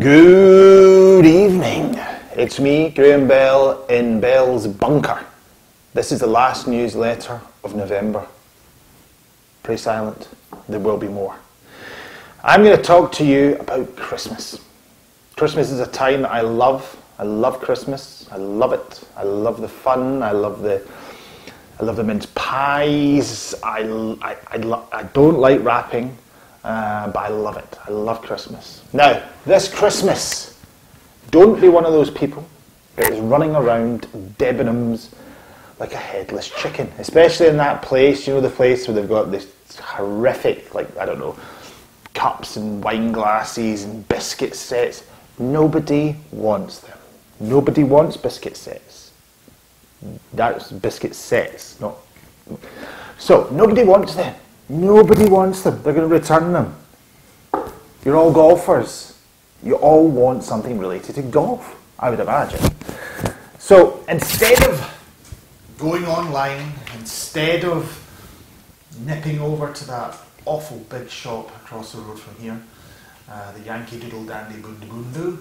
Good evening. It's me, Graham Bell, in Bell's Bunker. This is the last newsletter of November. Pray silent, there will be more. I'm going to talk to you about Christmas. Christmas is a time that I love. I love Christmas. I love it. I love the fun. I love the I love the mince pies. I, I, I, I don't like wrapping, uh, but I love it. I love Christmas. Now, this Christmas, don't be one of those people that is running around Debenhams like a headless chicken, especially in that place, you know, the place where they've got this horrific, like, I don't know, cups and wine glasses and biscuit sets. Nobody wants them. Nobody wants biscuit sets. That's biscuit sets, not. So nobody wants them. Nobody wants them. They're going to return them. You're all golfers. You all want something related to golf, I would imagine. So instead of going online, instead of nipping over to that awful big shop across the road from here, uh, the Yankee Doodle Dandy Bundu Bundu,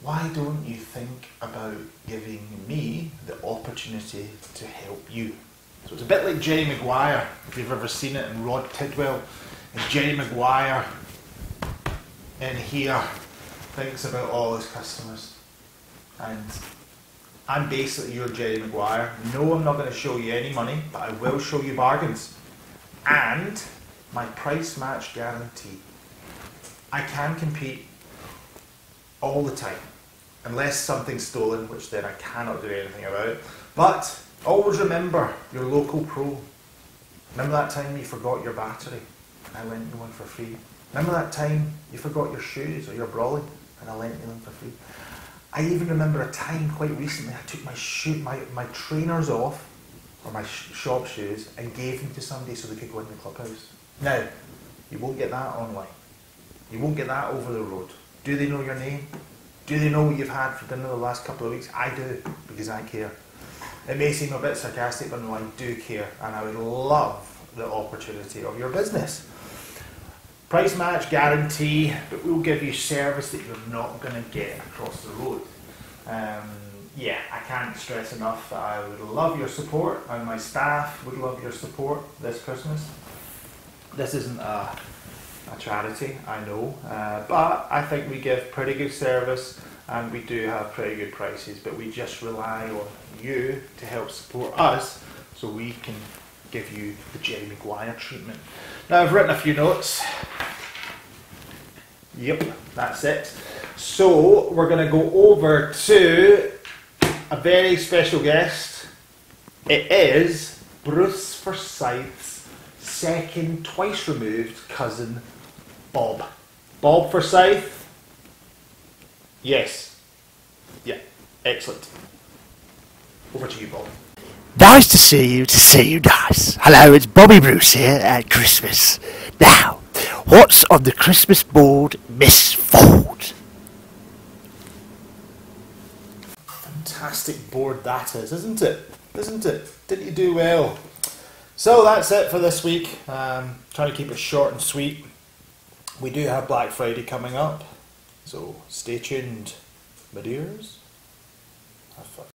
why don't you think about giving me the opportunity to help you? So it's a bit like Jerry Maguire, if you've ever seen it, and Rod Tidwell. And Jerry Maguire in here thinks about all his customers. And I'm basically your Jerry Maguire. No, I'm not going to show you any money, but I will show you bargains. And my price match guarantee. I can compete all the time, unless something's stolen, which then I cannot do anything about. But always remember your local pro. Remember that time you forgot your battery and I lent you one for free? Remember that time you forgot your shoes or your brolly and I lent you them for free? I even remember a time quite recently I took my shoe, my, my trainers off, or my sh- shop shoes, and gave them to somebody so they could go in the clubhouse. Now, you won't get that online. You won't get that over the road. Do they know your name? Do they know what you've had for dinner the last couple of weeks? I do, because I care. It may seem a bit sarcastic, but no, I do care, and I would love the opportunity of your business. Price match guarantee, but we'll give you service that you're not going to get across the road. Um, yeah, I can't stress enough that I would love your support, and my staff would love your support this Christmas. This isn't a, a charity, I know, uh, but I think we give pretty good service and we do have pretty good prices, but we just rely on you to help support us so we can give you the Jerry Maguire treatment. Now, I've written a few notes. Yep, that's it. So, we're going to go over to a very special guest. It is Bruce Forsyth's second, twice removed cousin, Bob. Bob Forsyth? Yes. Yeah, excellent. Over to you, Bob. Nice to see you, to see you nice. Hello, it's Bobby Bruce here at Christmas. Now, what's on the Christmas board, Miss Ford? Fantastic board that is, isn't it? Isn't it? Didn't you do well? So that's it for this week. Um, trying to keep it short and sweet. We do have Black Friday coming up, so stay tuned, my dears. Have ah, fun.